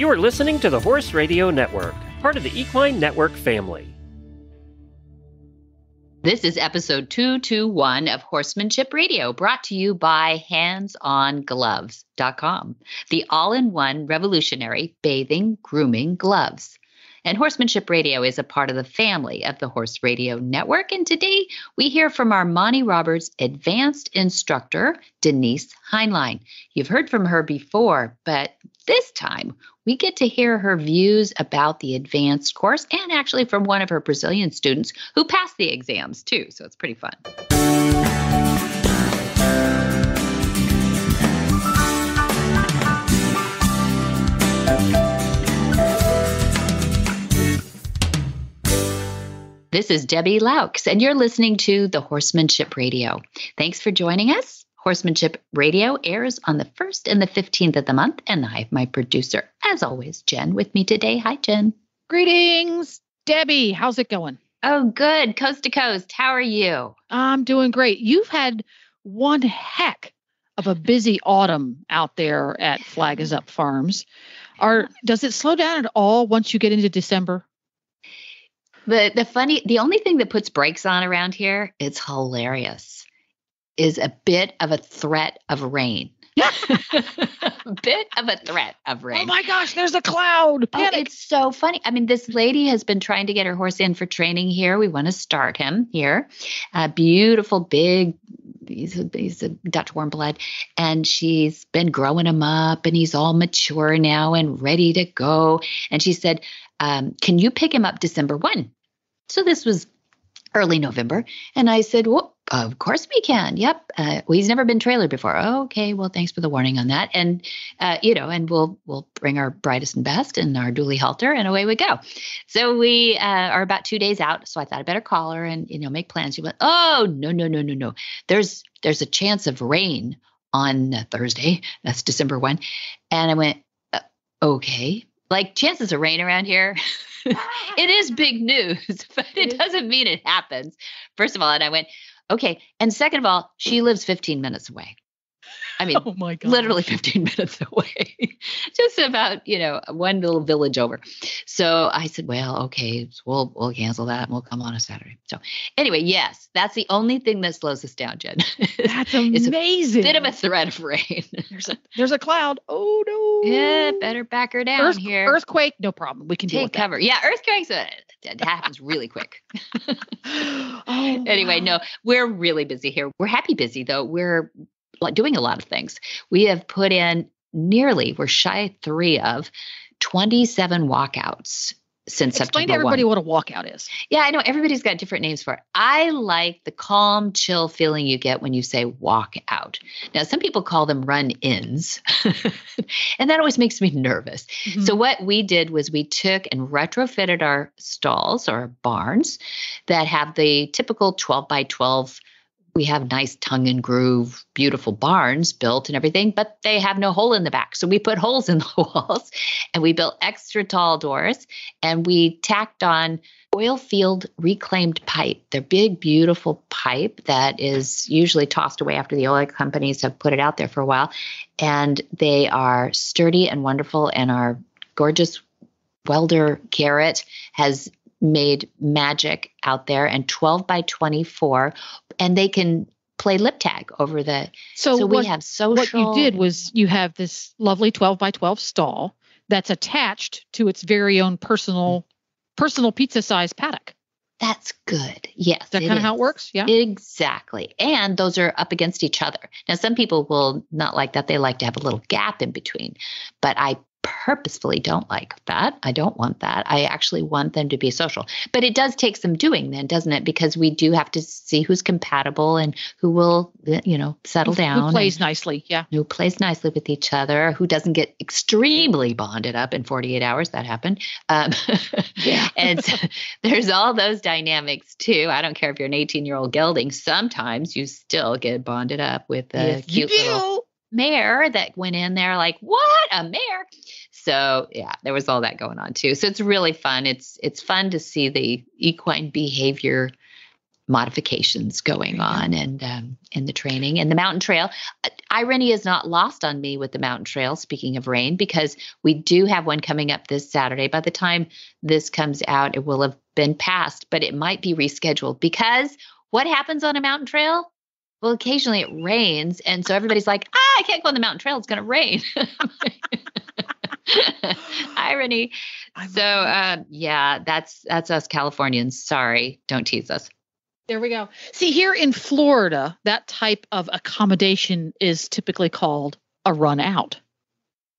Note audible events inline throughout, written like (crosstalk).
You are listening to the Horse Radio Network, part of the Equine Network family. This is episode 221 of Horsemanship Radio, brought to you by handsongloves.com, the all in one revolutionary bathing, grooming gloves. And Horsemanship Radio is a part of the family of the Horse Radio Network. And today we hear from our Monty Roberts advanced instructor, Denise Heinlein. You've heard from her before, but this time we get to hear her views about the advanced course and actually from one of her Brazilian students who passed the exams too. So it's pretty fun. This is Debbie Loucks, and you're listening to the Horsemanship Radio. Thanks for joining us. Horsemanship Radio airs on the 1st and the 15th of the month, and I have my producer, as always, Jen, with me today. Hi, Jen. Greetings, Debbie. How's it going? Oh, good. Coast to coast. How are you? I'm doing great. You've had one heck of a busy autumn out there at Flag is Up Farms. Are does it slow down at all once you get into December? The the funny the only thing that puts brakes on around here, it's hilarious, is a bit of a threat of rain. (laughs) bit of a threat of rain. Oh my gosh, there's a cloud. Oh, it's so funny. I mean, this lady has been trying to get her horse in for training here. We want to start him here. A beautiful, big, he's a, he's a Dutch warm blood, and she's been growing him up, and he's all mature now and ready to go. And she said, um, "Can you pick him up December one?" So this was early November. And I said, Well, of course we can. Yep. Uh, well, he's never been trailer before. Oh, okay. Well, thanks for the warning on that. And, uh, you know, and we'll, we'll bring our brightest and best and our dually halter and away we go. So we uh, are about two days out. So I thought I better call her and, you know, make plans. She went, Oh, no, no, no, no, no. There's, there's a chance of rain on Thursday. That's December 1. And I went, uh, Okay. Like chances of rain around here. (laughs) it is big news, (laughs) but it doesn't mean it happens. First of all, and I went, okay. And second of all, she lives 15 minutes away. I mean, oh my God. literally (laughs) 15 minutes away, (laughs) just about, you know, one little village over. So I said, well, okay, so we'll, we'll cancel that and we'll come on a Saturday. So anyway, yes, that's the only thing that slows us down, Jen. (laughs) That's amazing. a bit of a threat of rain. there's, a, there's a cloud. Oh no. yeah, better back her down Earth- here. Earthquake, no problem. We can Take with that. cover. Yeah, earthquakes, uh, it happens really quick. (gasps) oh, anyway, wow. no, we're really busy here. We're happy busy though. We're like, doing a lot of things. We have put in nearly, we're shy three of 27 walkouts since Explain September to everybody 1. what a walkout is. Yeah, I know everybody's got different names for it. I like the calm, chill feeling you get when you say walk out. Now, some people call them run ins, (laughs) and that always makes me nervous. Mm-hmm. So what we did was we took and retrofitted our stalls or barns that have the typical 12 by 12 we have nice tongue and groove, beautiful barns built and everything, but they have no hole in the back. So we put (laughs) holes in the (laughs) walls and we built extra tall doors and we tacked on oil field reclaimed pipe. They're big, beautiful pipe that is usually tossed away after the oil companies have put it out there for a while. And they are sturdy and wonderful and our gorgeous welder Garrett has made magic out there and 12 by 24 and they can play lip tag over the So, so, what, we have social what you did was you have this lovely 12 by 12 stall that's attached to its very own personal personal pizza size paddock. that's good yes Is that kind of how it works? Yeah. Exactly. And those are up against each other. Now, some people will not like that. They like to have a little gap in between. But I purposefully don't like that. I don't want that. I actually want them to be social. But it does take some doing then, doesn't it? Because we do have to see who's compatible and who will, you know, settle down. Who plays nicely? Yeah. who plays nicely with each other, who doesn't get extremely bonded up in 48 hours. That happened. Um, (laughs) Yeah. (laughs) and so there's all those dynamics too. I don't care if you're an 18 year old gelding, sometimes you still get bonded up with a Yes, cute little mare that went in there like, what a mare. So yeah, there was all that going on too. So it's really fun. It's it's fun to see the equine behavior modifications going on and um, in the training and the mountain trail. Irony is not lost on me with the mountain trail. Speaking of rain, because we do have one coming up this Saturday. By the time this comes out, it will have been passed, but it might be rescheduled because what happens on a mountain trail? Well, occasionally it rains, and so everybody's like, "Ah, I can't go on the mountain trail; it's going to rain." (laughs) Irony. So, uh, yeah, that's that's us Californians. Sorry, don't tease us. There we go. See, here in Florida, that type of accommodation is typically called a run out.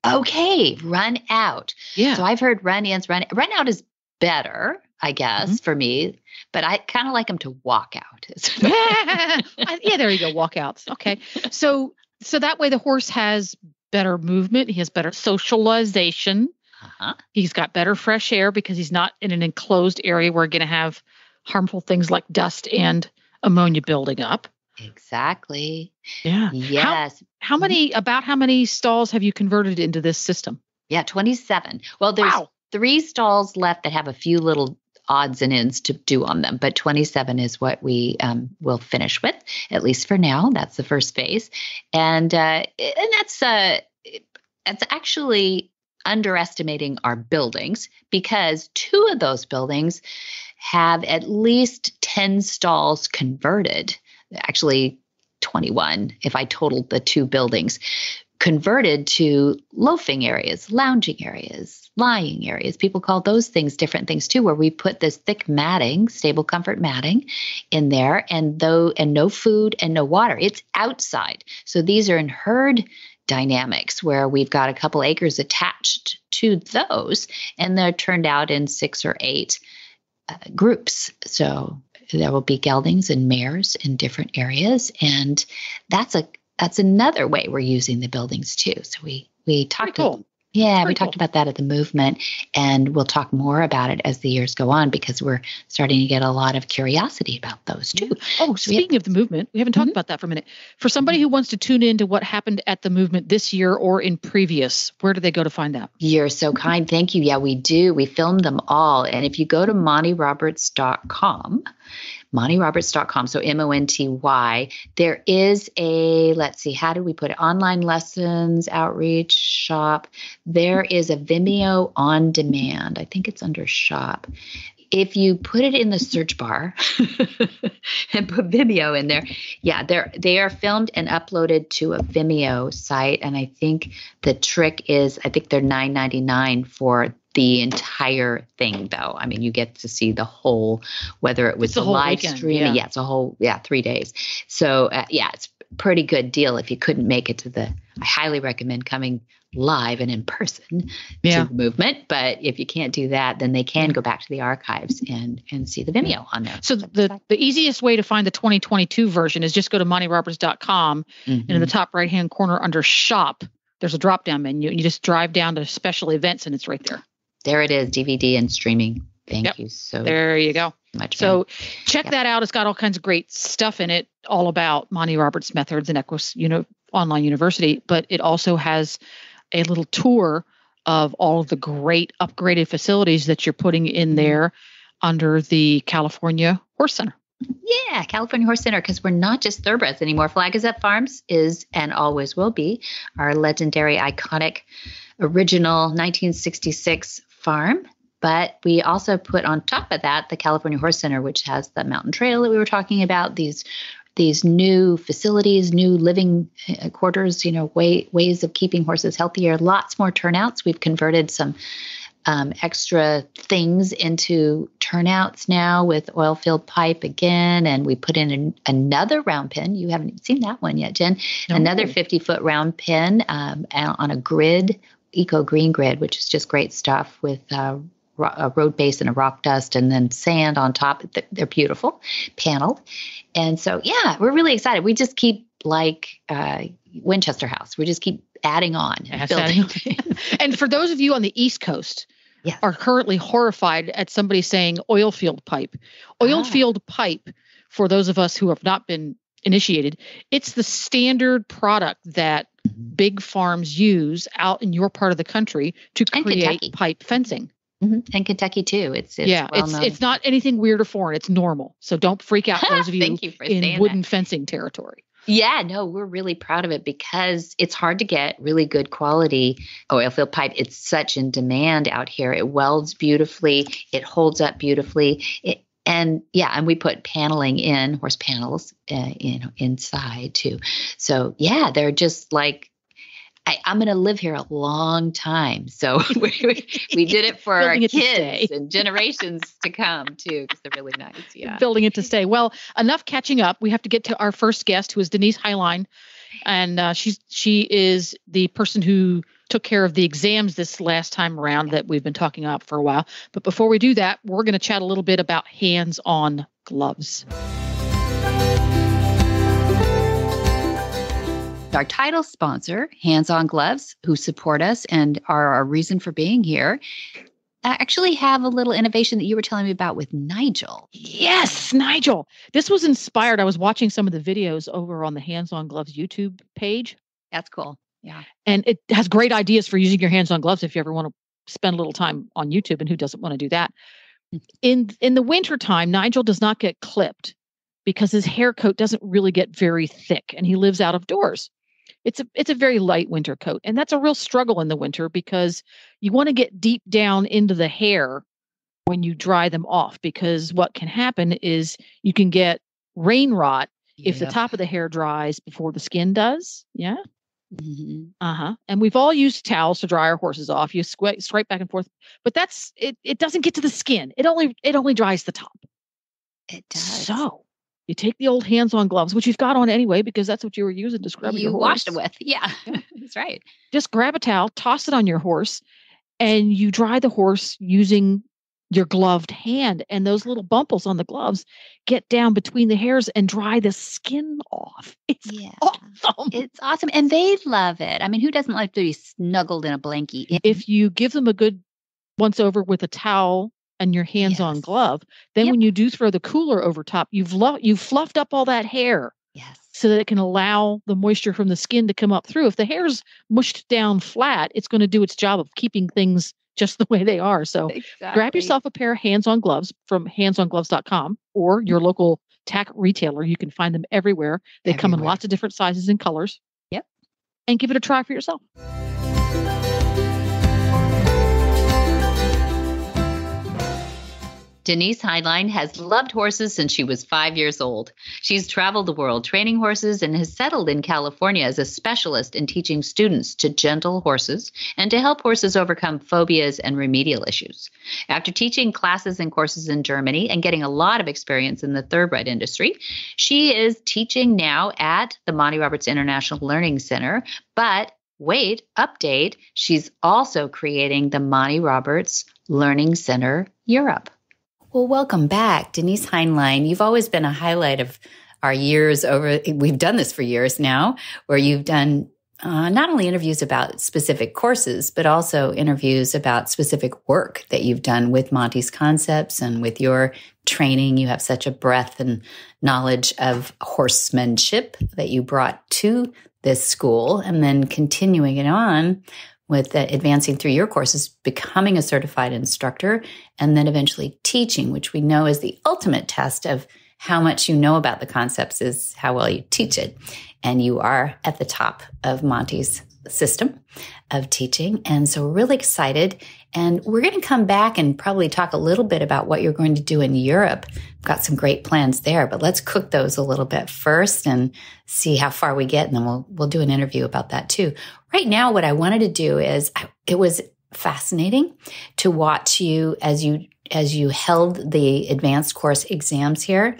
Okay, run out. Yeah. So I've heard run ins, run run out is better, I guess, Mhm. for me. But I kind of like them to walk out. (laughs) (laughs) yeah, there you go. Walkouts. Okay. So so that way the horse has better movement, he has better socialization. uh-huh. He's got better fresh air because he's not in an enclosed area where we're going to have harmful things like dust and ammonia building up. Exactly. Yeah. Yes. How many about how many stalls have you converted into this system? Yeah, 27. Well, there's Wow. three stalls left that have a few little odds and ends to do on them, but 27 is what we um, will finish with, at least for now. That's the first phase, and uh, and that's uh, that's actually underestimating our buildings because two of those buildings have at least 10 stalls converted. Actually, 21 if I totaled the two buildings converted to loafing areas, lounging areas, lying areas. People call those things different things too, where we put this thick matting, stable comfort matting in there, and though and no food and no water. It's outside. So these are in herd dynamics where we've got a couple acres attached to those, and they're turned out in six or eight uh, groups. So there will be geldings and mares in different areas, and that's a that's another way we're using the buildings too. So we we Pretty talked cool. yeah, we Very talked cool. about that at the movement, and we'll talk more about it as the years go on because we're starting to get a lot of curiosity about those too. Oh, So we have- speaking of the movement, we haven't talked Mhm. about that for a minute. For somebody who wants to tune in to what happened at the movement this year or in previous, where do they go to find that? You're so kind. Thank you. Yeah, we do. We filmed them all. And if you go to montyroberts.com, montyroberts.com, so M O N T Y, there is a, let's see, how do we put it? Online lessons, outreach, shop. There is a Vimeo on demand. I think it's under shop. If you put it in the search bar (laughs) and put Vimeo in there, yeah, they're they are filmed and uploaded to a Vimeo site. And I think the trick is I think they're nine ninety nine for the entire thing though. I mean you get to see the whole whether it was the live weekend, streaming. yeah. Yeah. it's a whole yeah, three days. So uh, yeah, it's a pretty good deal if you couldn't make it to the I highly recommend coming live and in person Yeah. to the movement. But if you can't do that, then they can go back to the archives and and see the Vimeo on there. So the, the easiest way to find the 2022 version is just go to montyroberts.com and in the Mhm. top right hand corner under shop, there's a drop down menu and you just drive down to special events and it's right there. There it is, DVD and streaming. Thank Yep. you so There you go. much. So check Yep. that out. It's got all kinds of great stuff in it, all about Monty Roberts methods and Equus you know, Online University, but it also has a little tour of all of the great upgraded facilities that you're putting in Mhm. there under the California Horse Center. Yeah, California Horse Center, because we're not just thoroughbreds anymore. Flag is Up Farms is and always will be our legendary, iconic, original 1966 farm. But we also put on top of that the California Horse Center, which has the mountain trail that we were talking about. These these new facilities, new living uh, quarters, you know, way, ways of keeping horses healthier. Lots more turnouts. We've converted some um, extra things into turnouts now with oil field pipe again. And we put in an, another round pin. You haven't seen that one yet, Jen. Another 50 foot round pin um, on a grid, eco green grid, which is just great stuff with uh, a road base and a rock dust and then sand on top. They're beautiful, paneled. And so, yeah, we're really excited. We just keep like uh, Winchester House. We just keep adding on and Yes, (laughs) and for those of you on the East Coast Yes. are currently horrified at somebody saying oil field pipe. Oil Ah. field pipe, for those of us who have not been initiated, it's the standard product that. Big farms use out in your part of the country to And create Kentucky. pipe fencing. Mhm. And Kentucky too. It's, it's yeah, well it's known. it's not anything weird or foreign. It's normal. So don't freak out, (laughs) those of you, you for in wooden that. fencing territory. Yeah, no, we're really proud of it because it's hard to get really good quality oil field pipe. It's such in demand out here. It welds beautifully, it holds up beautifully. It, and yeah, and we put paneling in horse panels, uh, you know, inside too. So yeah, they're just like I, I'm going to live here a long time. So (laughs) we, we, we did it for our it kids and generations to come too, because they're really nice. Yeah. (laughs) building it to stay. Well, enough catching up. We have to get to our first guest, who is Denise Heinlein, and uh, she's she is the person who took care of the exams this last time around that we've been talking about for a while. But before we do that, we're going to chat a little bit about hands-on gloves. our title sponsor, Hands On Gloves, who support us and are our reason for being here, I actually have a little innovation that you were telling me about with Nigel. Yes, Nigel. This was inspired. I was watching some of the videos over on the Hands On Gloves YouTube page, That's cool. Yeah. and it has great ideas for using your hands-on gloves if you ever want to spend a little time on YouTube. And who doesn't want to do that? Mm. In in the wintertime, Nigel does not get clipped because his hair coat doesn't really get very thick, and he lives out of doors. It's a it's a very light winter coat, and that's a real struggle in the winter because you want to get deep down into the hair when you dry them off because what can happen is you can get rain rot if the top of the hair dries before the skin does. Yeah. Mhm. Uh-huh. And we've all used towels to dry our horses off. You swipe, swipe back and forth, but that's it. It doesn't get to the skin. It only it only dries the top. It does. So you take the old hands-on gloves, which you've got on anyway, because that's what you were using to scrub your you horse. washed it with. Yeah. (laughs) That's right. Just grab a towel, toss it on your horse, and you dry the horse using your gloved hand. And those little bumples on the gloves get down between the hairs and dry the skin off. (laughs) It's Yeah. awesome. It's awesome. And they love it. I mean, who doesn't like to be snuggled in a blankie? if you give them a good once over with a towel and your hands on glove, then Yep. when you do throw the cooler over top, you've lo- you've fluffed up all that hair yes. so that it can allow the moisture from the skin to come up through. If the hair's mushed down flat, it's going to do its job of keeping things just the way they are. So grab yourself a pair of hands-on gloves from handsongloves.com or your local tack retailer. You can find them everywhere. They come in lots of different sizes and colors. Yep. And give it a try for yourself. Denise Heinlein has loved horses since she was five years old. She's traveled the world training horses and has settled in California as a specialist in teaching students to gentle horses and to help horses overcome phobias and remedial issues. After teaching classes and courses in Germany and getting a lot of experience in the thoroughbred industry, she is teaching now at the Monty Roberts International Learning Center. But wait, update, she's also creating the Monty Roberts Learning Center Europe. Well, welcome back, Denise Heinlein. You've always been a highlight of our years over. We've done this for years now, where you've done uh, not only interviews about specific courses, but also interviews about specific work that you've done with Monty's concepts and with your training. You have such a breadth and knowledge of horsemanship that you brought to this school and then continuing it on with advancing through your courses, becoming a certified instructor, and then eventually teaching, which we know is the ultimate test of how much you know about the concepts is how well you teach it. And you are at the top of Monty's system of teaching. And so we're really excited. And we're going to come back and probably talk a little bit about what you're going to do in Europe. We've got some great plans there, but let's cook those a little bit first and see how far we get. And then we'll, we'll do an interview about that too. Right now, what I wanted to do is I, it was fascinating to watch you as you, as you held the advanced course exams here.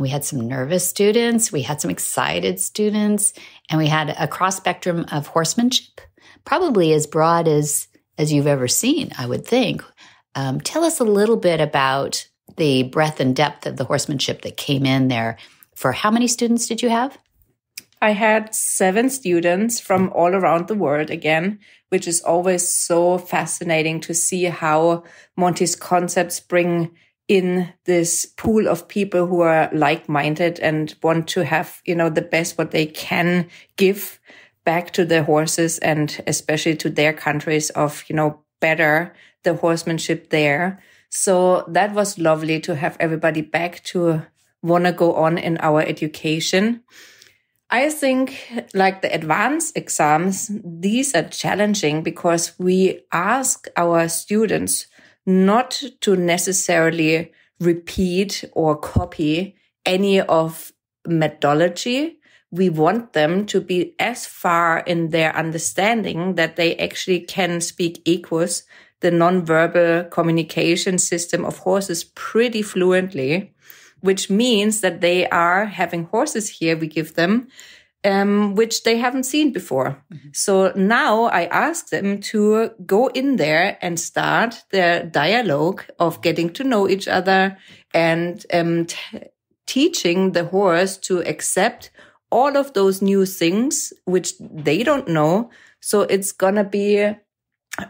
We had some nervous students. We had some excited students and we had a cross spectrum of horsemanship, probably as broad as, as you've ever seen, I would think. Um, tell us a little bit about the breadth and depth of the horsemanship that came in there. For how many students did you have? I had seven students from all around the world again, which is always so fascinating to see how Monty's concepts bring in this pool of people who are like-minded and want to have, you know, the best what they can give back to the horses and especially to their countries of, you know, better the horsemanship there. So that was lovely to have everybody back to want to go on in our education. I think like the advanced exams, these are challenging because we ask our students not to necessarily repeat or copy any of methodology. We want them to be as far in their understanding that they actually can speak equus, the nonverbal communication system of horses pretty fluently, which means that they are having horses here. We give them um, which they haven't seen before. Mm-hmm. So now I ask them to go in there and start their dialogue of getting to know each other and um, teaching the horse to accept all of those new things which they don't know. So it's gonna be,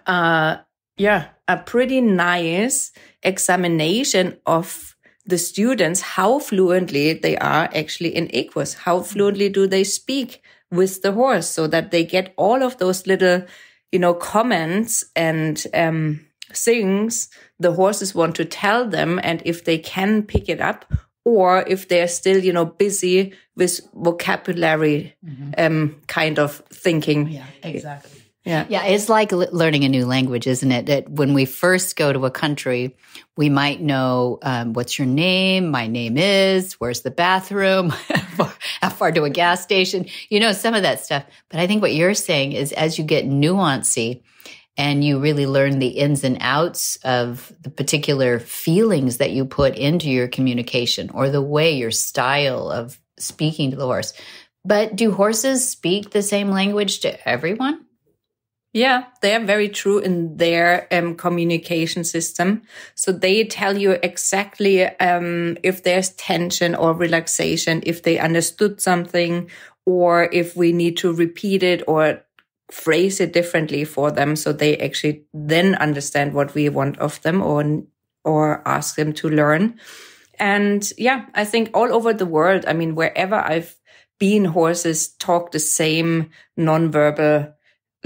uh, yeah, a pretty nice examination of the students how fluently they are actually in equus. How fluently do they speak with the horse so that they get all of those little, you know, comments and, um, things the horses want to tell them. And if they can pick it up or if they're still, you know, busy with vocabulary, mm-hmm. um, kind of thinking. Yeah, exactly. Yeah. Yeah. It's like learning a new language, isn't it? That when we first go to a country, we might know um, what's your name? My name is, where's the bathroom? (laughs) How far to a gas station? You know, some of that stuff. But I think what you're saying is as you get nuancy and you really learn the ins and outs of the particular feelings that you put into your communication or the way your style of speaking to the horse. But do horses speak the same language to everyone? Yeah, they are very true in their um, communication system. So they tell you exactly um, if there's tension or relaxation, if they understood something, or if we need to repeat it or phrase it differently for them, so they actually then understand what we want of them or or ask them to learn. And yeah, I think all over the world, I mean, wherever I've been, horses talk the same nonverbal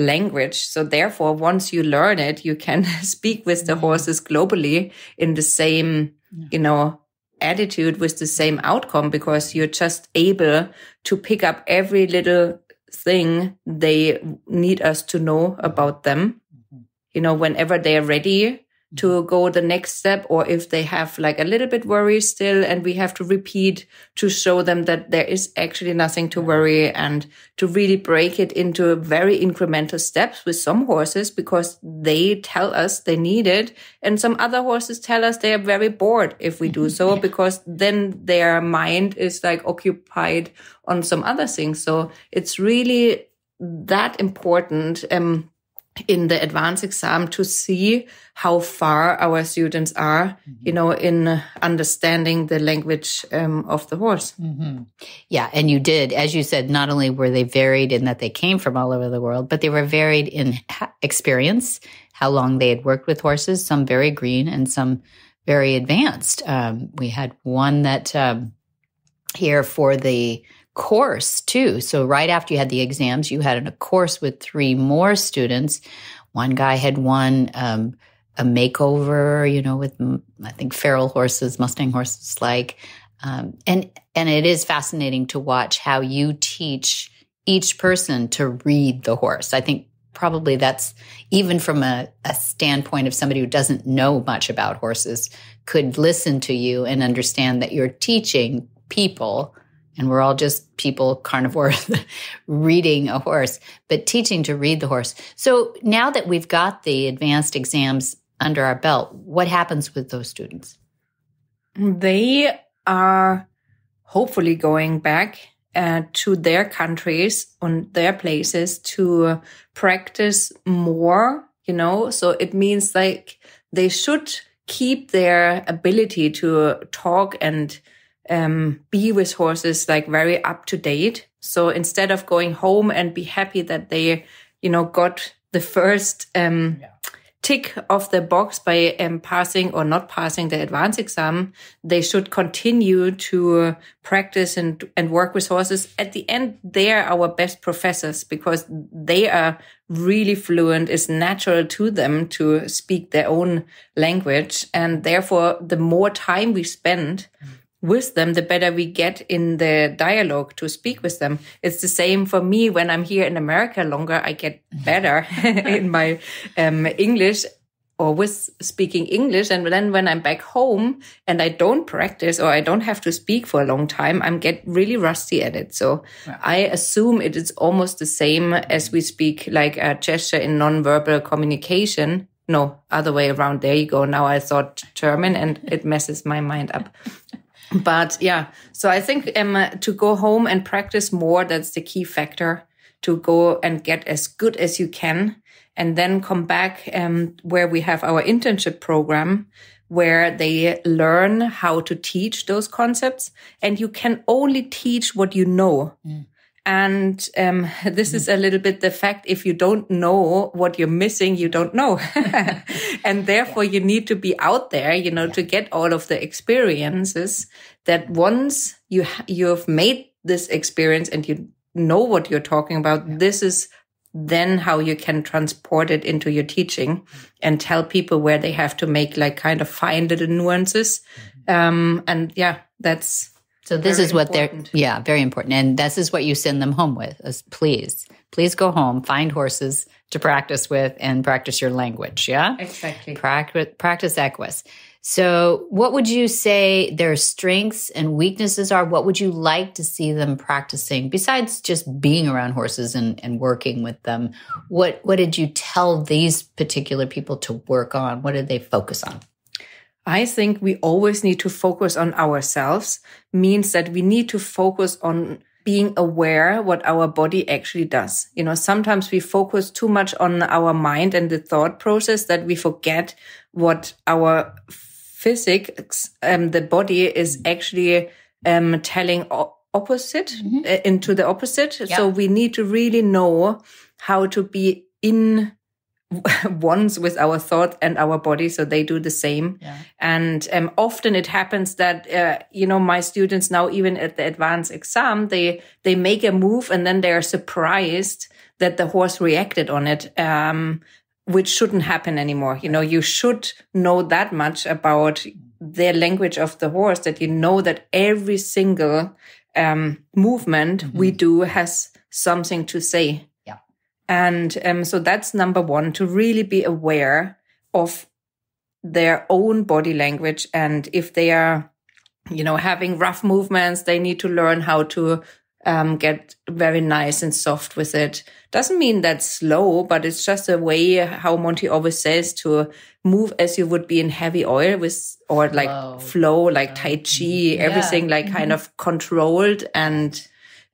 language. So therefore, once you learn it, you can (laughs) speak with the horses globally in the same, you know, attitude with the same outcome because you're just able to pick up every little thing they need us to know about them. Mm-hmm. You know, whenever they're ready, to go the next step or if they have like a little bit worry still and we have to repeat to show them that there is actually nothing to worry and to really break it into very incremental steps with some horses because they tell us they need it and some other horses tell us they are very bored if we do so yeah. because then their mind is like occupied on some other things. So it's really that important um in the advanced exam to see how far our students are, mm-hmm. you know, in understanding the language um, of the horse. Mm-hmm. Yeah, and you did, as you said, not only were they varied in that they came from all over the world, but they were varied in ha- experience, how long they had worked with horses, some very green and some very advanced. Um, we had one that um, here for the course too. So right after you had the exams, you had a course with three more students. One guy had won um, a makeover, you know, with I think feral horses, Mustang horses, like, um, and and it is fascinating to watch how you teach each person to read the horse. I think probably that's even from a, a standpoint of somebody who doesn't know much about horses could listen to you and understand that you're teaching people and we're all just people carnivores (laughs) reading a horse but teaching to read the horse. So now that we've got the advanced exams under our belt what happens with those students? They are hopefully going back uh, to their countries on their places to practice more you know? So it means like they should keep their ability to talk and um, be with horses like very up to date. So instead of going home and be happy that they, you know, got the first um, yeah. tick off the box by um, passing or not passing the advanced exam. They should continue to practice and, and work with horses. At the end, they are our best professors because they are really fluent. It's natural to them to speak their own language. And therefore, the more time we spend with them, the better we get in the dialogue to speak with them. It's the same for me when I'm here in America longer, I get better (laughs) in my um, English or with speaking English. And then when I'm back home and I don't practice or I don't have to speak for a long time, I'm get really rusty at it. So I assume it is almost the same as we speak like a gesture in nonverbal communication. No, other way around. There you go. Now I thought German and it messes my mind up. (laughs) but yeah, so I think um, to go home and practice more, that's the key factor to go and get as good as you can and then come back um, where we have our internship program where they learn how to teach those concepts. And you can only teach what you know. Mm. And um, (laughs) this is a little bit the fact if you don't know what you're missing you don't know (laughs) and therefore yeah. you need to be out there you know yeah. to get all of the experiences that once you you have made this experience and you know what you're talking about yeah. this is then how you can transport it into your teaching and tell people where they have to make like kind of fine little nuances. Mm-hmm. Um, and yeah, that's so this is what important. they're yeah very important and this is what you send them home with is please please go home find horses to practice with and practice your language yeah exactly practice practice equus so, what would you say their strengths and weaknesses are? What would you like to see them practicing besides just being around horses and, and working with them? What what did you tell these particular people to work on? What did they focus on? I think we always need to focus on ourselves, means that we need to focus on being aware what our body actually does. You know, sometimes we focus too much on our mind and the thought process that we forget what our physics, um, the body is actually um, telling opposite mm-hmm. uh, into the opposite. Yeah. So we need to really know how to be in (laughs) ones with our thought and our body so they do the same yeah. and um, often it happens that uh, you know my students now even at the advanced exam they they make a move and then they are surprised that the horse reacted on it um, which shouldn't happen anymore. You know, you should know that much about the language of the horse that you know that every single um, movement mm-hmm. we do has something to say. Yeah. And um, so that's number one to really be aware of their own body language. And if they are, you know, having rough movements, they need to learn how to um, get very nice and soft with it. Doesn't mean that's slow, but it's just a way how Monty always says to move as you would be in heavy oil with, or like flow, flow like Tai Chi, yeah. everything like mm-hmm. kind of controlled and,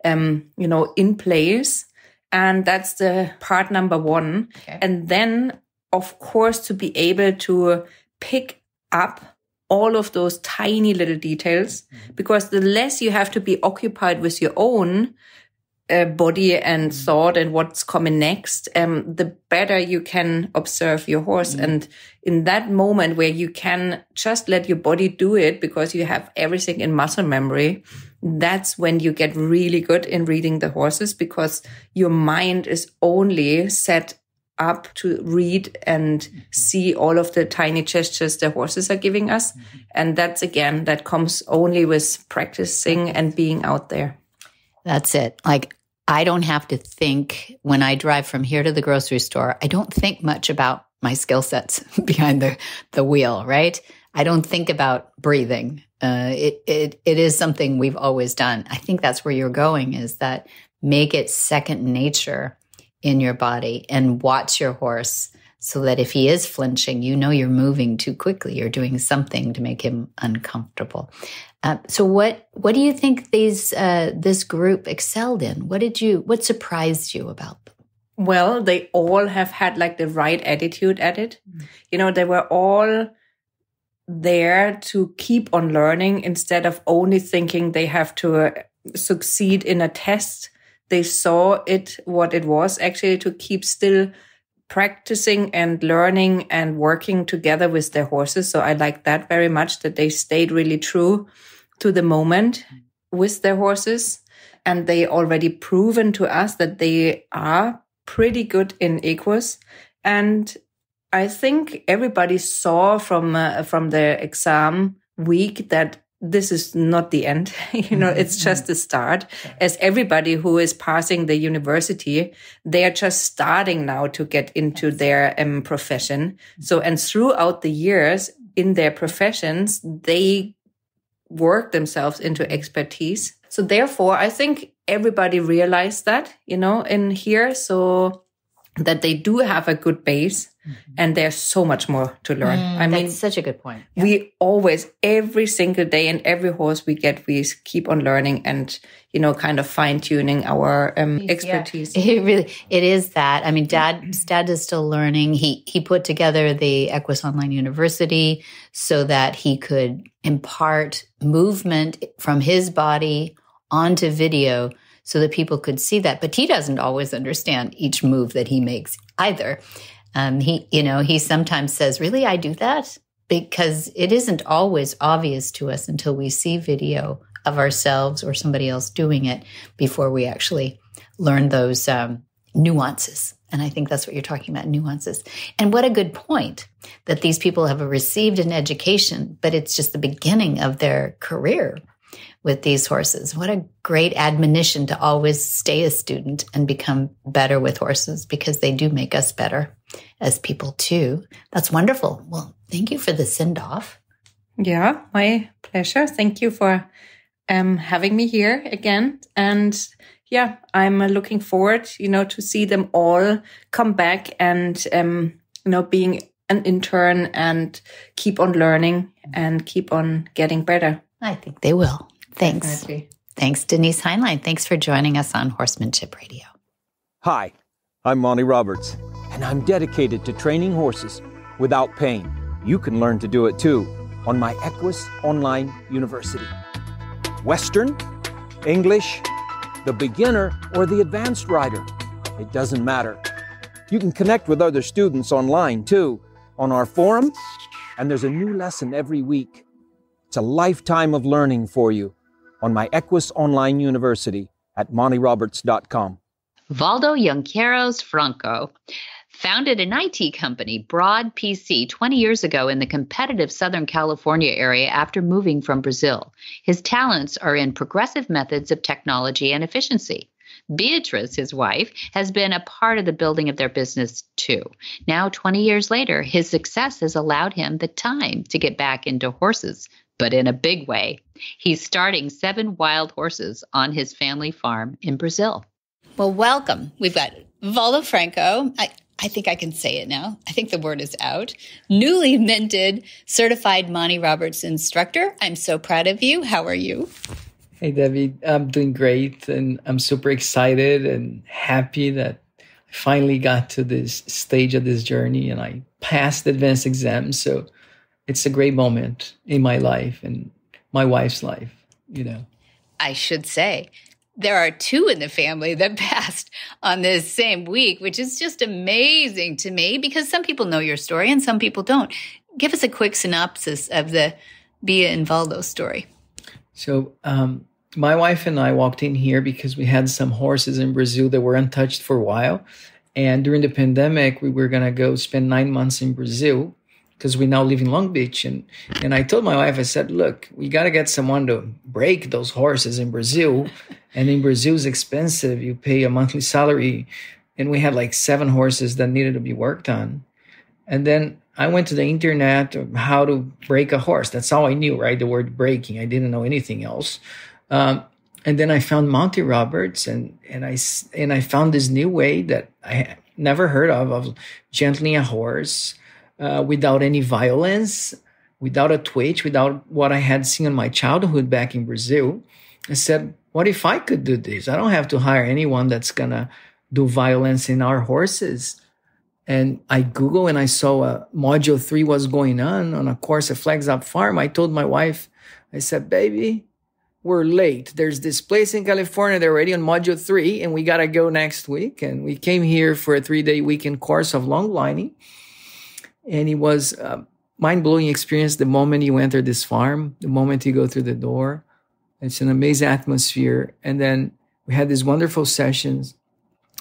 um, you know, in place. And that's the part number one. Okay. And then, of course, to be able to pick up all of those tiny little details mm-hmm. because the less you have to be occupied with your own uh, body and thought and what's coming next, um, the better you can observe your horse. Mm-hmm. And in that moment where you can just let your body do it because you have everything in muscle memory, that's when you get really good in reading the horses because your mind is only set up to read and mm-hmm. see all of the tiny gestures the horses are giving us. Mm-hmm. And that's again, that comes only with practicing and being out there. That's it. Like, I don't have to think when I drive from here to the grocery store, I don't think much about my skill sets (laughs) behind the, the wheel, right? I don't think about breathing. Uh, it, it, it is something we've always done. I think that's where you're going is that make it second nature in your body and watch your horse so that if he is flinching, you know you're moving too quickly. You're doing something to make him uncomfortable. Uh, so, what what do you think these uh, this group excelled in? What did you what surprised you about them? Well, they all have had like the right attitude at it. Mm. You know, they were all there to keep on learning instead of only thinking they have to uh, succeed in a test they saw it what it was actually to keep still practicing and learning and working together with their horses. So I like that very much that they stayed really true to the moment with their horses. And they already proven to us that they are pretty good in equus. And I think everybody saw from, uh, from the exam week that this is not the end. (laughs) you know, it's just mm-hmm. the start. As everybody who is passing the university, they are just starting now to get into their um, profession. So, and throughout the years in their professions, they work themselves into expertise. So therefore, I think everybody realized that, you know, in here. So that they do have a good base mm-hmm. and there's so much more to learn. Mm, I mean, such a good point. Yeah. We always, every single day and every horse we get, we keep on learning and, you know, kind of fine tuning our um, expertise. Yeah. (laughs) It really, it is that. I mean, dad, dad is still learning. He, he put together the Equus Online University so that he could impart movement from his body onto video so that people could see that. But he doesn't always understand each move that he makes either. Um, he, you know, he sometimes says, "Really, I do that," because it isn't always obvious to us until we see video of ourselves or somebody else doing it before we actually learn those um, nuances. And I think that's what you're talking about nuances. And what a good point that these people have received an education, but it's just the beginning of their career with these horses. What a great admonition to always stay a student and become better with horses because they do make us better as people too. That's wonderful. Well, thank you for the send off. Yeah, my pleasure. Thank you for um, having me here again. And yeah, I'm looking forward, you know, to see them all come back and, um, you know, being an intern and keep on learning and keep on getting better. I think they will. Thanks. Definitely. Thanks, Denise Heinlein. Thanks for joining us on Horsemanship Radio. Hi, I'm Monty Roberts, and I'm dedicated to training horses without pain. You can learn to do it too on my Equus Online University. Western, English, the beginner, or the advanced rider. It doesn't matter. You can connect with other students online too on our forum, and there's a new lesson every week. It's a lifetime of learning for you on my Equus Online University at montyroberts.com. Waldo Junqueiros Franco founded an IT company, Broad PC, 20 years ago in the competitive Southern California area after moving from Brazil. His talents are in progressive methods of technology and efficiency. Beatrice, his wife, has been a part of the building of their business too. Now, 20 years later, his success has allowed him the time to get back into horses, but in a big way. He's starting seven wild horses on his family farm in Brazil. Well, welcome. We've got Waldo Franco. I, I think I can say it now. I think the word is out. Newly minted certified Monty Roberts instructor. I'm so proud of you. How are you? Hey, Debbie. I'm doing great. And I'm super excited and happy that I finally got to this stage of this journey and I passed the advanced exam. So it's a great moment in my life and my wife's life, you know. I should say there are two in the family that (laughs) passed on this same week, which is just amazing to me because some people know your story and some people don't. Give us a quick synopsis of the Bia and Waldo story. So, um, my wife and I walked in here because we had some horses in Brazil that were untouched for a while. And during the pandemic, we were going to go spend nine months in Brazil because we now live in Long Beach. And, and I told my wife, I said, look, we got to get someone to break those horses in Brazil. and in Brazil is expensive. You pay a monthly salary. And we had like seven horses that needed to be worked on. And then I went to the internet how to break a horse. That's all I knew, right? The word breaking. I didn't know anything else. Um, and then I found Monty Roberts and, and I, and I found this new way that I never heard of, of gentling a horse uh, without any violence, without a twitch, without what I had seen in my childhood back in Brazil. I said, what if I could do this? I don't have to hire anyone that's going to do violence in our horses. And I Google and I saw a module three was going on on a course at Flags Up Farm. I told my wife, I said, baby, we're late. There's this place in California. They're already on module three, and we gotta go next week. And we came here for a three day weekend course of long lining, and it was uh, a mind blowing experience. The moment you enter this farm, the moment you go through the door, it's an amazing atmosphere. And then we had these wonderful sessions.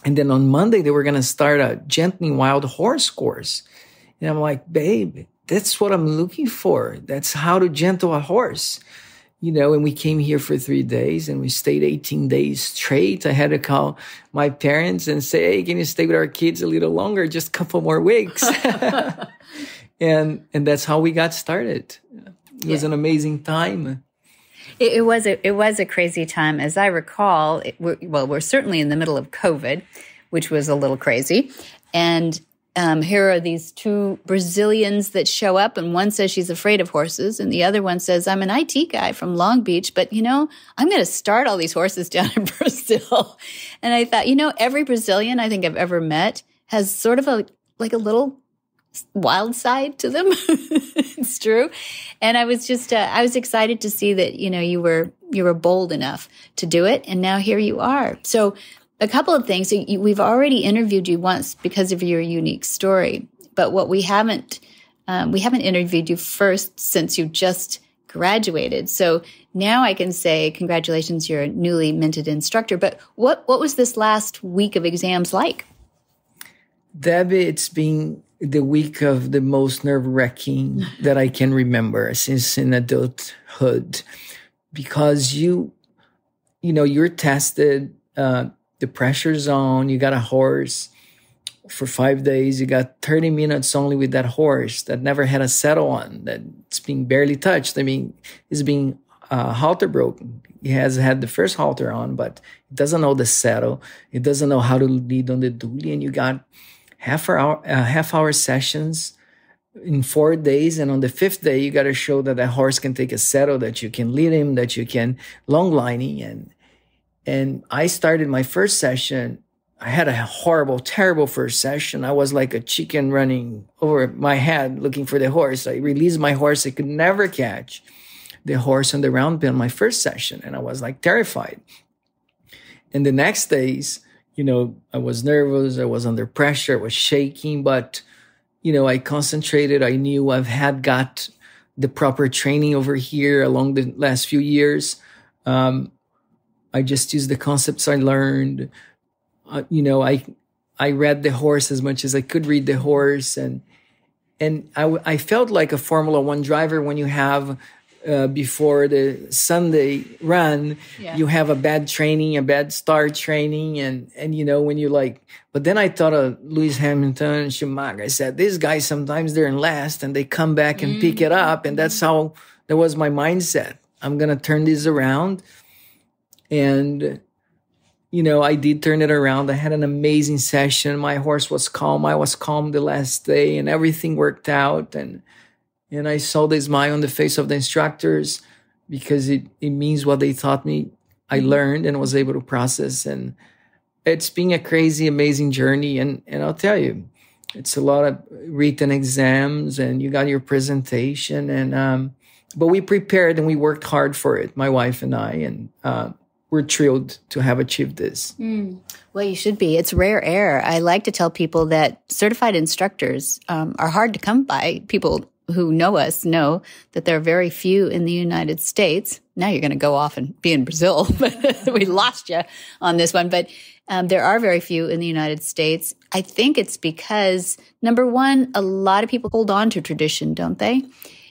And then on Monday, they were gonna start a gentling wild horse course, and I'm like, babe, that's what I'm looking for. That's how to gentle a horse you know, and we came here for three days and we stayed 18 days straight. I had to call my parents and say, Hey, can you stay with our kids a little longer? Just a couple more weeks. (laughs) (laughs) and, and that's how we got started. It was an amazing time. It, it, was a, it was a crazy time. As I recall, it, we're, well, we're certainly in the middle of COVID, which was a little crazy. And um, here are these two Brazilians that show up, and one says she's afraid of horses, and the other one says, I'm an IT guy from Long Beach, but you know, I'm going to start all these horses (laughs) down in Brazil. And I thought, you know, every Brazilian I think I've ever met has sort of a like a little wild side to them. (laughs) it's true. And I was just, uh, I was excited to see that, you know, you were, you were bold enough to do it. And now here you are. So a couple of things. we've already interviewed you once because of your unique story, but what we haven't um, we haven't interviewed you first since you just graduated. So now I can say congratulations, you're a newly minted instructor. But what what was this last week of exams like? Debbie, it's been the week of the most nerve wracking (laughs) that I can remember since in adulthood, because you, you know, you're tested. Uh, the pressure zone. You got a horse for five days. You got 30 minutes only with that horse that never had a saddle on, that's being barely touched. I mean, it's being uh, halter broken. He has had the first halter on, but it doesn't know the saddle. It doesn't know how to lead on the dually. And you got half hour, uh, half hour sessions in four days. And on the fifth day, you got to show that the horse can take a saddle, that you can lead him, that you can long lining and and I started my first session. I had a horrible, terrible first session. I was like a chicken running over my head looking for the horse. I released my horse. I could never catch the horse on the round pen my first session. And I was like terrified. And the next days, you know, I was nervous. I was under pressure. I was shaking, but, you know, I concentrated. I knew I've had got the proper training over here along the last few years. Um, I just used the concepts I learned. Uh, you know, I I read the horse as much as I could read the horse, and and I, I felt like a Formula One driver when you have uh, before the Sunday run, yeah. you have a bad training, a bad start training, and and you know when you like. But then I thought of Lewis Hamilton, and Schumacher. I said these guys sometimes they're in last and they come back and mm-hmm. pick it up, and that's how that was my mindset. I'm gonna turn this around and, you know, I did turn it around. I had an amazing session. My horse was calm. I was calm the last day and everything worked out. And, and I saw the smile on the face of the instructors because it, it means what they taught me. I mm-hmm. learned and was able to process. And it's been a crazy, amazing journey. And, and I'll tell you, it's a lot of written exams and you got your presentation and, um, but we prepared and we worked hard for it, my wife and I. And, uh, we're thrilled to have achieved this. Mm. Well, you should be. It's rare air. I like to tell people that certified instructors um, are hard to come by. People who know us know that there are very few in the United States. Now you're going to go off and be in Brazil, (laughs) we lost you on this one. But um, there are very few in the United States. I think it's because number one, a lot of people hold on to tradition, don't they?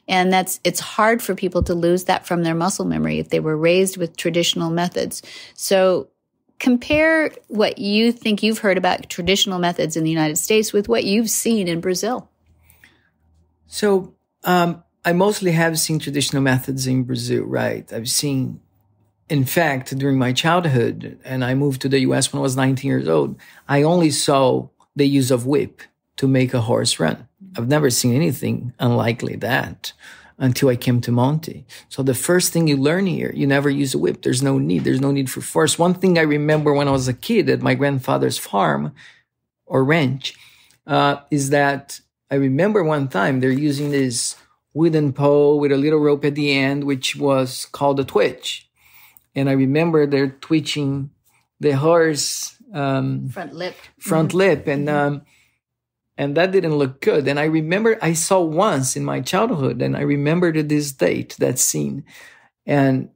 And that's, it's hard for people to lose that from their muscle memory if they were raised with traditional methods. So compare what you think you've heard about traditional methods in the United States with what you've seen in Brazil. So, um, I mostly have seen traditional methods in Brazil, right? I've seen, in fact, during my childhood, and I moved to the US when I was 19 years old, I only saw the use of whip to make a horse run. I've never seen anything unlikely that until I came to Monty. So the first thing you learn here, you never use a whip. There's no need. There's no need for force. One thing I remember when I was a kid at my grandfather's farm or ranch uh, is that I remember one time they're using this wooden pole with a little rope at the end, which was called a twitch. and I remember they're twitching the horse um, front lip, front mm-hmm. lip, and um, and that didn't look good. And I remember I saw once in my childhood, and I remember to this date that scene, and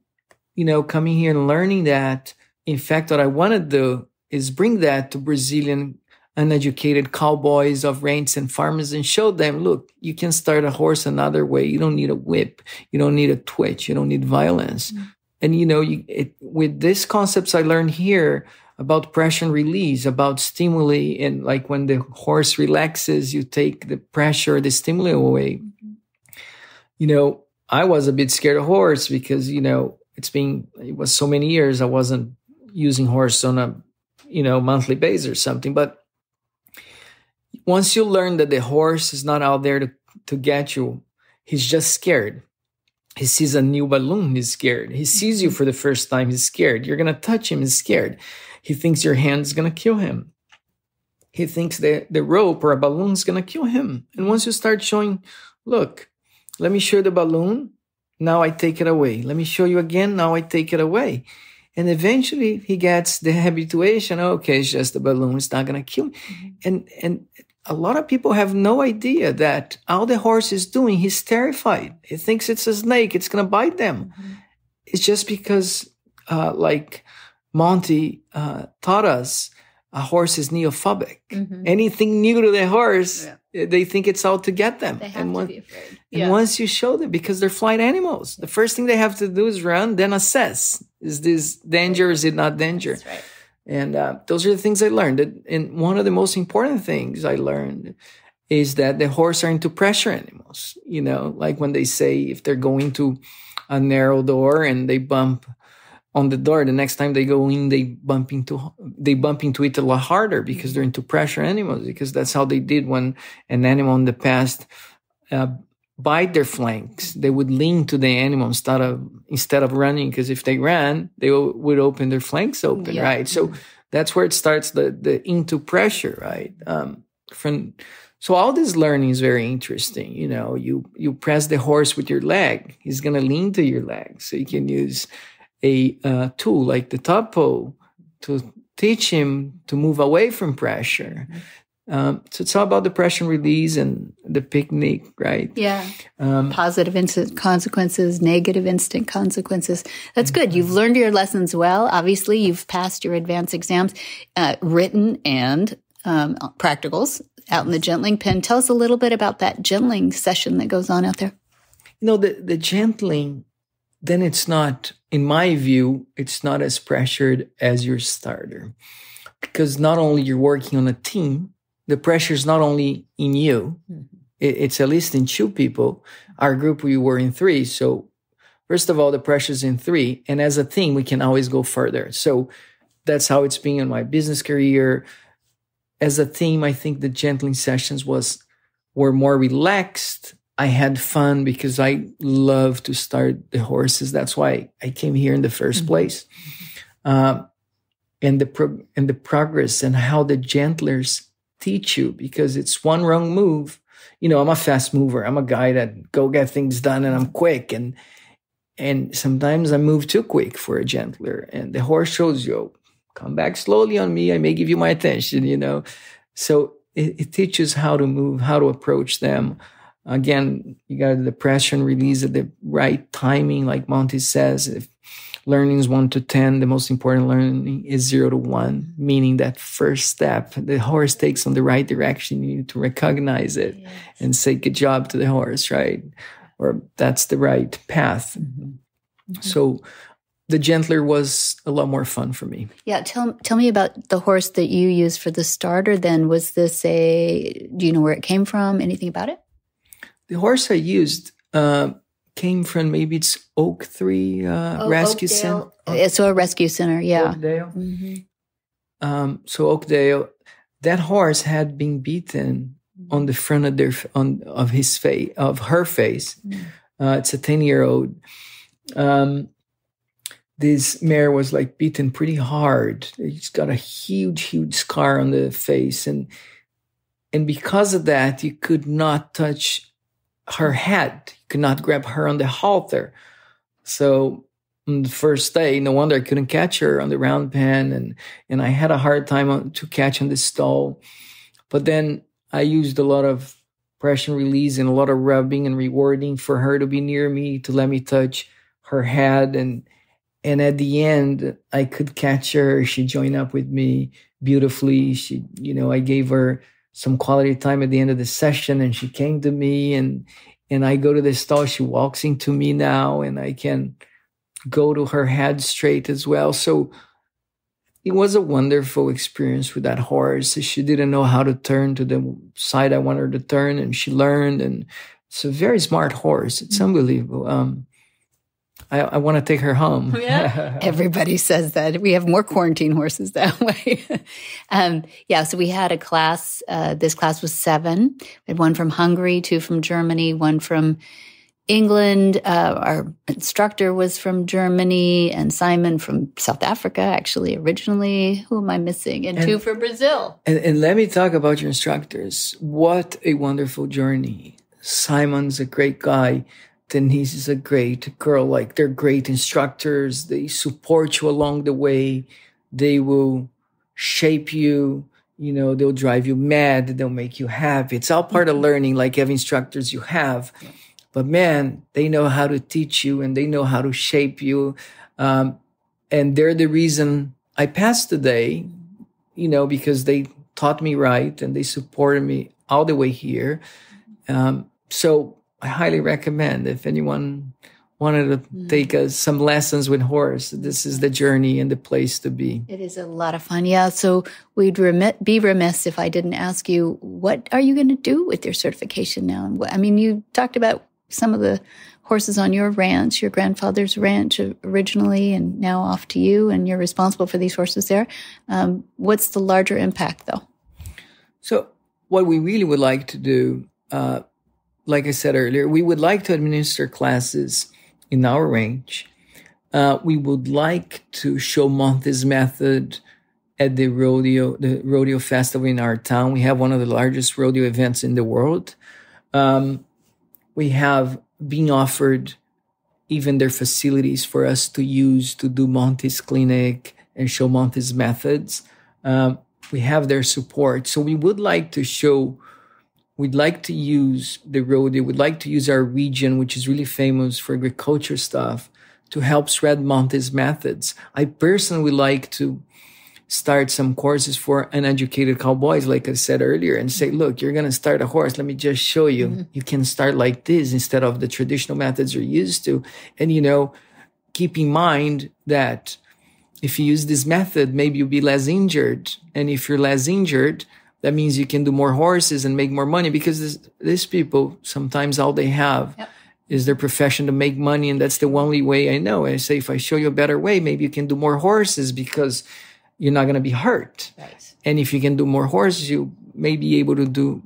you know, coming here and learning that. In fact, what I want to do is bring that to Brazilian uneducated cowboys of ranches and farmers and show them, look, you can start a horse another way. You don't need a whip. You don't need a twitch. You don't need violence. Mm-hmm. And you know, you, it, with these concepts I learned here about pressure and release, about stimuli, and like when the horse relaxes, you take the pressure, the stimuli away. You know, I was a bit scared of horse because you know it's been it was so many years I wasn't using horse on a you know monthly basis or something, but once you learn that the horse is not out there to, to get you, he's just scared. He sees a new balloon, he's scared. He sees you mm-hmm. for the first time, he's scared. You're going to touch him, he's scared. He thinks your hand is going to kill him. He thinks that the rope or a balloon is going to kill him. And once you start showing, look, let me show the balloon, now I take it away. Let me show you again, now I take it away. And eventually he gets the (laughs) habituation. Okay, it's just a balloon. It's not going to kill me. Mm-hmm. And, and a lot of people have no idea that all the horse is doing, he's terrified. He thinks it's a snake. It's going to bite them. Mm-hmm. It's just because, uh, like Monty, uh, taught us, a horse is neophobic. Mm-hmm. Anything new to the horse, yeah. Eh, they think it's out to get them. They have and to be afraid. And once you show them, because they're flight animals, the first thing they have to do is run, then assess. Is this danger? Is it not danger? That's right. And uh, those are the things I learned. And one of the most important things I learned is that the horse are into pressure animals. You know, like when they say if they're going to a narrow door and they bump on the door, the next time they go in, they bump into they bump into it a lot harder because they're into pressure animals. Because that's how they did when an animal in the past uh, bite their flanks. They would lean to the animal instead of instead of running. Because if they ran, they would open their flanks open, yeah. right? So that's where it starts the the into pressure, right? Um, from so all this learning is very interesting. You know, you you press the horse with your leg, he's gonna lean to your leg, so you can use a uh, tool like the topo to teach him to move away from pressure. Mm-hmm. Um, so it's all about the pressure release and the picnic, right? Yeah. Um, Positive instant consequences, negative instant consequences. That's good. You've learned your lessons well. Obviously, you've passed your advanced exams, uh, written and um, practicals out in the gentling pen. Tell us a little bit about that gentling session that goes on out there. You know, the, the gentling, then it's not, in my view, it's not as pressured as your starter. Because not only you're working on a team, the pressure is not only in you, mm-hmm. it's at least in two people. Our group, we were in three. So, first of all, the pressure is in three. And as a team, we can always go further. So, that's how it's been in my business career. As a team, I think the gentling sessions was were more relaxed. I had fun because I love to start the horses. That's why I came here in the 1st mm-hmm. place. Um, and the pro- and the progress and how the gentlers teach you because it's one wrong move. You know, I'm a fast mover. I'm a guy that go get things done and I'm quick and and sometimes I move too quick for a gentler. And the horse shows you, come back slowly on me. I may give you my attention, you know. So it, it teaches how to move, how to approach them. Again, you got the pressure and release at the right timing, like Monty says. If learning is one to 10. The most important learning is zero to one, meaning that first step the horse takes on the right direction. You need to recognize it yes. and say good job to the horse, right? Or that's the right path. Mm-hmm. So the gentler was a lot more fun for me. Yeah, tell tell me about the horse that you used for the starter. Then was this a? Do you know where it came from? Anything about it? The horse I used uh, came from maybe it's Oak Three uh, oh, Rescue Center. It's a rescue center, yeah. Oakdale. Mm-hmm. Um, so Oakdale, that horse had been beaten on the front of their on of his face of her face. Mm-hmm. Uh, it's a ten year old. Um, this mare was like beaten pretty hard. He's got a huge, huge scar on the face, and and because of that, you could not touch her head. You could not grab her on the halter. So on the first day. No wonder I couldn't catch her on the round pen, and and I had a hard time on, to catch on the stall. But then I used a lot of pressure release and a lot of rubbing and rewarding for her to be near me, to let me touch her head, and and at the end I could catch her. She joined up with me beautifully. She, you know, I gave her some quality time at the end of the session, and she came to me and and I go to the stall. She walks into me now, and I can go to her head straight as well. So it was a wonderful experience with that horse. She didn't know how to turn to the side I wanted her to turn, and she learned. And it's a very smart horse. It's mm-hmm. unbelievable. Um, I, I want to take her home. (laughs) Yeah. (laughs) Everybody says that. We have more quarantine horses that (laughs) way. um, yeah, so we had a class. Uh, this class was seven. We had one from Hungary, two from Germany, one from England. Uh, our instructor was from Germany, and Simon from South Africa, actually, originally. Who am I missing? And, and two from Brazil. And, and let me talk about your instructors. What a wonderful journey. Simon's a great guy. Denise is a great girl. Like they're great instructors. They support you along the way. They will shape you. You know, they'll drive you mad. They'll make you happy. It's all part of mm-hmm. learning, like every instructors you have. But man, they know how to teach you and they know how to shape you. Um, and they're the reason I passed today, you know, because they taught me right and they supported me all the way here. Um, so I highly recommend if anyone wanted to mm. take uh, some lessons with horse, this is the journey and the place to be. It is a lot of fun. Yeah. So we'd remit, be remiss if I didn't ask you, what are you going to do with your certification now? I mean, you talked about some of the horses on your ranch, your grandfather's ranch originally, and now off to you, and you're responsible for these horses there. Um, what's the larger impact, though? So, what we really would like to do, uh, like I said earlier, we would like to administer classes in our range. Uh, we would like to show Monty's method at the rodeo, the rodeo festival in our town. We have one of the largest rodeo events in the world. Um, we have been offered even their facilities for us to use to do Monty's Clinic and show Monty's methods. Um, we have their support. So we would like to show, we'd like to use the rodeo, we'd like to use our region, which is really famous for agriculture stuff, to help spread Monty's methods. I personally would like to start some courses for uneducated cowboys, like I said earlier, and say, look, you're going to start a horse. Let me just show you. Mm-hmm. You can start like this instead of the traditional methods you're used to. And, you know, keep in mind that if you use this method, maybe you'll be less injured. And if you're less injured, that means you can do more horses and make more money because this, these people, sometimes all they have yep. is their profession to make money. And that's the only way I know. I say, if I show you a better way, maybe you can do more horses because you're not going to be hurt. Right. And if you can do more horses, you may be able to do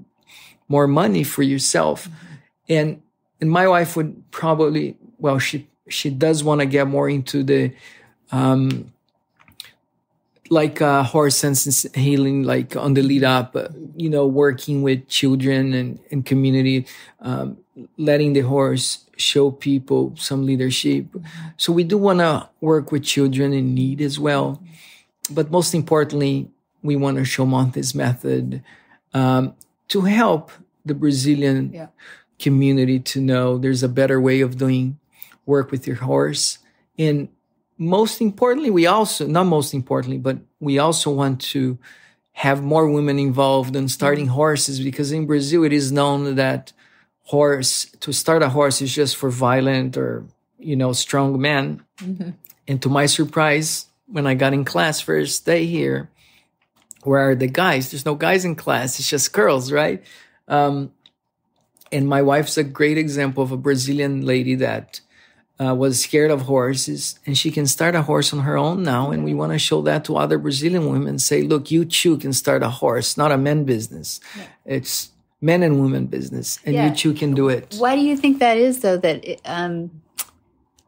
more money for yourself. Mm-hmm. And and my wife would probably well she she does want to get more into the um like uh, horse sense healing, like on the lead up, uh, you know, working with children and, and community, um, letting the horse show people some leadership. So we do want to work with children in need as well. But most importantly, we want to show Monty's method um, to help the Brazilian yeah. community to know there's a better way of doing work with your horse. And most importantly, we also, not most importantly, but we also want to have more women involved in starting mm-hmm. horses because in Brazil, it is known that horse, to start a horse is just for violent or, you know, strong men. Mm-hmm. And to my surprise, when I got in class first day here, where are the guys? There's no guys in class. It's just girls, right? Um, and my wife's a great example of a Brazilian lady that uh, was scared of horses and she can start a horse on her own now. And we want to show that to other Brazilian women. Say, look, you too can start a horse, not a men business. Yeah. It's men and women business, and yeah. you too can do it. Why do you think that is, though? That um,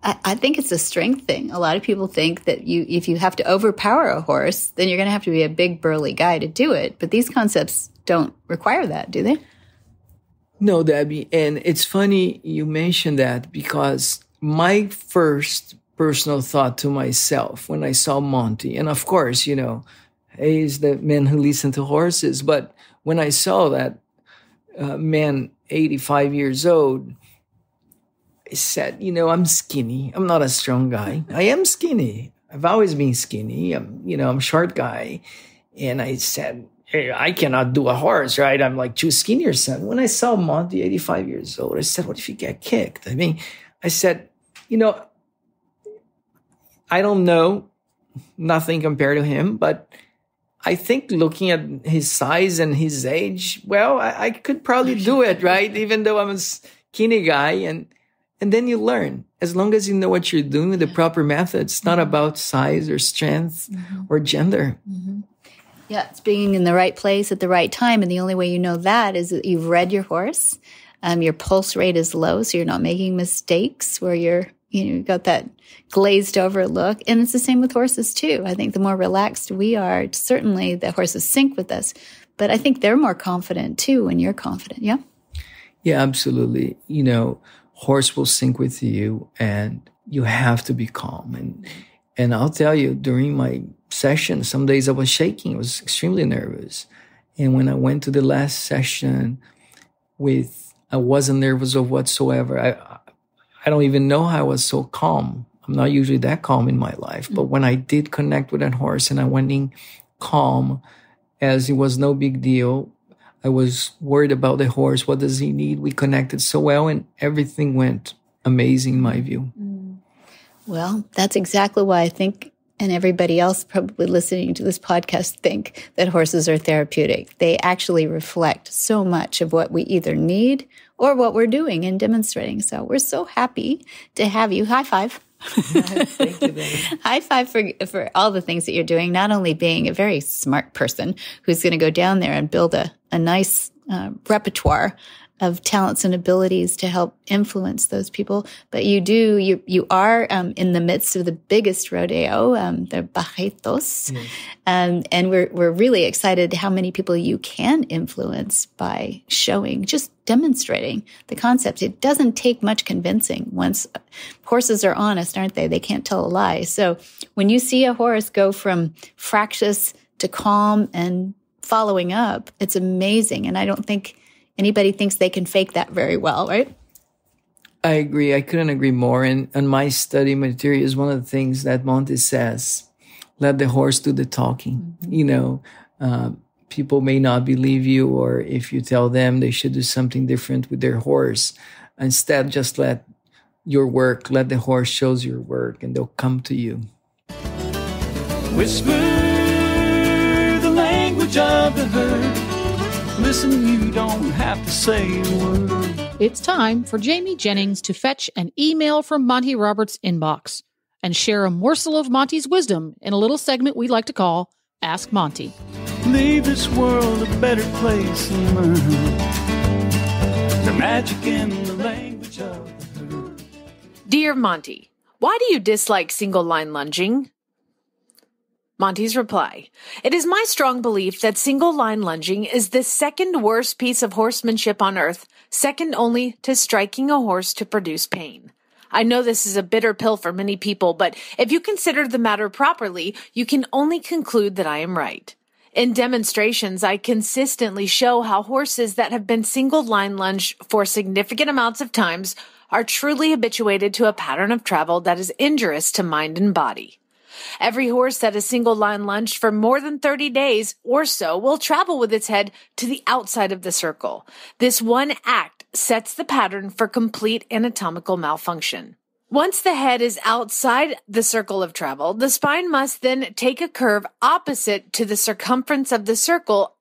I, I think it's a strength thing. A lot of people think that you, if you have to overpower a horse, then you're going to have to be a big burly guy to do it. But these concepts don't require that, do they? No, Debbie. And it's funny you mentioned that because my first personal thought to myself when I saw Monty. And of course, you know, he's the man who listened to horses. But when I saw that uh, man, 85 years old, I said, you know, I'm skinny. I'm not a strong guy. I am skinny. I've always been skinny. I'm, you know, I'm short guy. And I said, hey, I cannot do a horse, right? I'm like too skinny or something. When I saw Monty, 85 years old, I said, what if you get kicked? I mean, I said, you know, I don't know nothing compared to him, but I think looking at his size and his age, well, I, I could probably do (laughs) it, right? Even though I'm a skinny guy and, and then you learn as long as you know what you're doing with the proper method. It's not mm-hmm. about size or strength mm-hmm. or gender. Mm-hmm. Yeah, it's being in the right place at the right time. And the only way you know that is that you've read your horse. Um, your pulse rate is low, so you're not making mistakes where you're you know, got that glazed over look. And it's the same with horses too. I think the more relaxed we are, certainly the horses sync with us, but I think they're more confident too when you're confident. Yeah. Yeah, absolutely. You know, horse will sync with you and you have to be calm. And, and I'll tell you during my session, some days I was shaking. I was extremely nervous. And when I went to the last session with, I wasn't nervous of whatsoever. I, I don't even know how I was so calm. I'm not usually that calm in my life, but when I did connect with that horse and I went in calm as it was no big deal, I was worried about the horse. What does he need? We connected so well and everything went amazing in my view. Mm. Well, that's exactly why I think and everybody else probably listening to this podcast think that horses are therapeutic. They actually reflect so much of what we either need or what we're doing and demonstrating. So we're so happy to have you. High five. (laughs) Thank you, High five for for all the things that you're doing. Not only being a very smart person who's going to go down there and build a a nice uh, repertoire of talents and abilities to help influence those people. But you do, you, you are um, in the midst of the biggest rodeo, um, the Barretos. Yes. Um, and we're, we're really excited how many people you can influence by showing, just demonstrating the concept. It doesn't take much convincing once horses are honest, aren't they? They can't tell a lie. So when you see a horse go from fractious to calm and following up, it's amazing. And I don't think, anybody thinks they can fake that very well, right? I agree. I couldn't agree more. And, and my study material is one of the things that Monty says let the horse do the talking. Mm-hmm. You know, uh, people may not believe you, or if you tell them they should do something different with their horse, instead, just let your work, let the horse shows your work, and they'll come to you. Whisper the language of the herd. Listen, you don't have to say a word. It's time for Jamie Jennings to fetch an email from Monty Roberts' inbox and share a morsel of Monty's wisdom in a little segment we like to call Ask Monty. Leave this world a better place and learn the magic in the language of the herd. Dear Monty, why do you dislike single line lunging? Monty's reply. It is my strong belief that single line lunging is the second worst piece of horsemanship on earth, second only to striking a horse to produce pain. I know this is a bitter pill for many people, but if you consider the matter properly, you can only conclude that I am right. In demonstrations, I consistently show how horses that have been single line lunged for significant amounts of times are truly habituated to a pattern of travel that is injurious to mind and body. Every horse that is single line lunged for more than 30 days or so will travel with its head to the outside of the circle. This one act sets the pattern for complete anatomical malfunction. Once the head is outside the circle of travel, the spine must then take a curve opposite to the circumference of the circle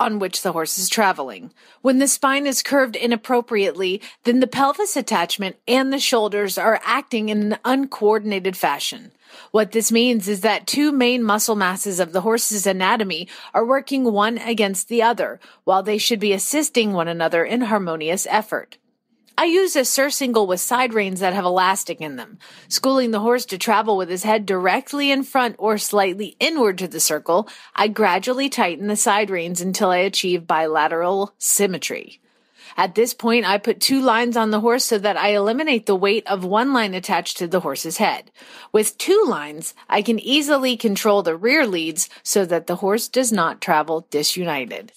on which the horse is traveling. When the spine is curved inappropriately, then the pelvis attachment and the shoulders are acting in an uncoordinated fashion. What this means is that two main muscle masses of the horse's anatomy are working one against the other, while they should be assisting one another in harmonious effort. I use a surcingle with side reins that have elastic in them. Schooling the horse to travel with his head directly in front or slightly inward to the circle, I gradually tighten the side reins until I achieve bilateral symmetry. At this point, I put two lines on the horse so that I eliminate the weight of one line attached to the horse's head. With two lines, I can easily control the rear leads so that the horse does not travel disunited.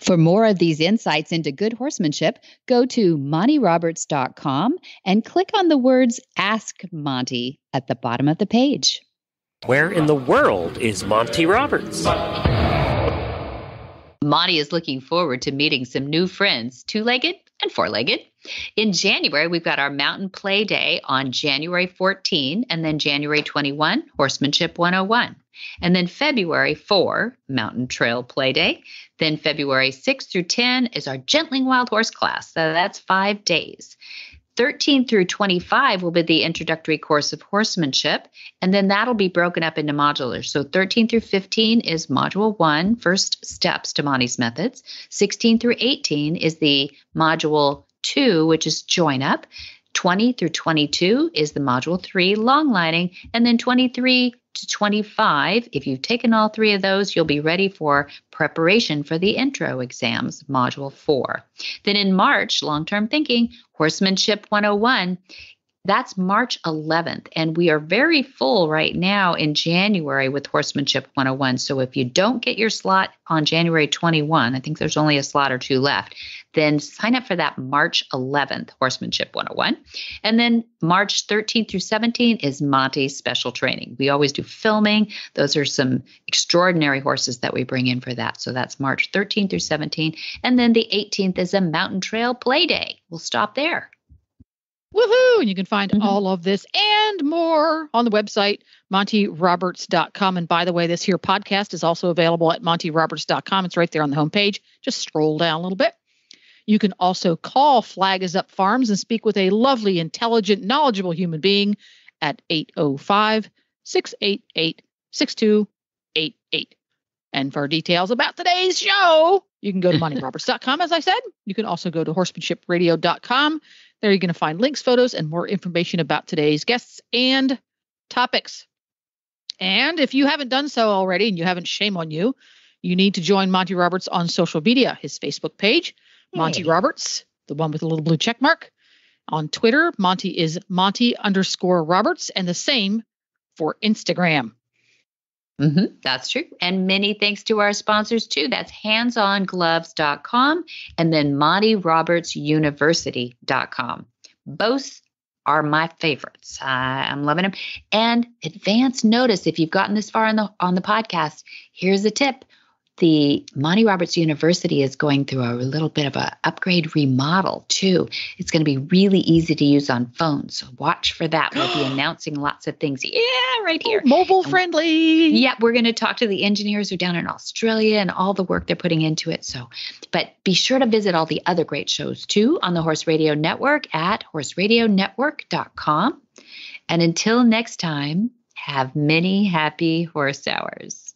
For more of these insights into good horsemanship, go to montyroberts.com and click on the words Ask Monty at the bottom of the page. Where in the world is Monty Roberts? Monty is looking forward to meeting some new friends, two legged and four legged. In January, we've got our Mountain Play Day on January 14, and then January 21, Horsemanship 101. And then February 4, Mountain Trail Play Day. Then February 6 through 10 is our Gentling Wild Horse class. So that's five days. 13 through 25 will be the introductory course of horsemanship, and then that'll be broken up into modules. So 13 through 15 is module one, first steps to Monty's methods. 16 through 18 is the module two, which is join up. 20 through 22 is the module three, long lining, and then 23 to 25. If you've taken all three of those, you'll be ready for preparation for the intro exams, module four. Then in March, long term thinking, horsemanship 101. That's March 11th, and we are very full right now in January with Horsemanship 101. So if you don't get your slot on January 21, I think there's only a slot or two left, then sign up for that March 11th Horsemanship 101. And then March 13th through 17th is Monty's special training. We always do filming. Those are some extraordinary horses that we bring in for that. So that's March 13th through 17th. And then the 18th is a Mountain Trail Play Day. We'll stop there. Woohoo! And you can find mm-hmm. all of this and more on the website, montyroberts.com. And by the way, this here podcast is also available at montyroberts.com. It's right there on the homepage. Just scroll down a little bit. You can also call Flag is Up Farms and speak with a lovely, intelligent, knowledgeable human being at 805 688 6288. And for details about today's show, you can go to (laughs) montyroberts.com, as I said. You can also go to horsemanshipradio.com. There you're going to find links, photos, and more information about today's guests and topics. And if you haven't done so already and you haven't, shame on you, you need to join Monty Roberts on social media, his Facebook page, hey. Monty Roberts, the one with the little blue check mark. On Twitter, Monty is Monty underscore Roberts, and the same for Instagram. Mm-hmm, that's true. And many thanks to our sponsors too. That's handsongloves.com and then montyrobertsuniversity.com. Both are my favorites. Uh, I'm loving them. And advance notice if you've gotten this far on the on the podcast, here's a tip the Monty Roberts University is going through a little bit of a upgrade remodel too. It's going to be really easy to use on phones. So watch for that. (gasps) We'll be announcing lots of things. Yeah, right here. Mobile friendly. Yeah, we're going to talk to the engineers who are down in Australia and all the work they're putting into it. So, but be sure to visit all the other great shows too on the Horse Radio Network at horseradionetwork.com. And until next time, have many happy horse hours.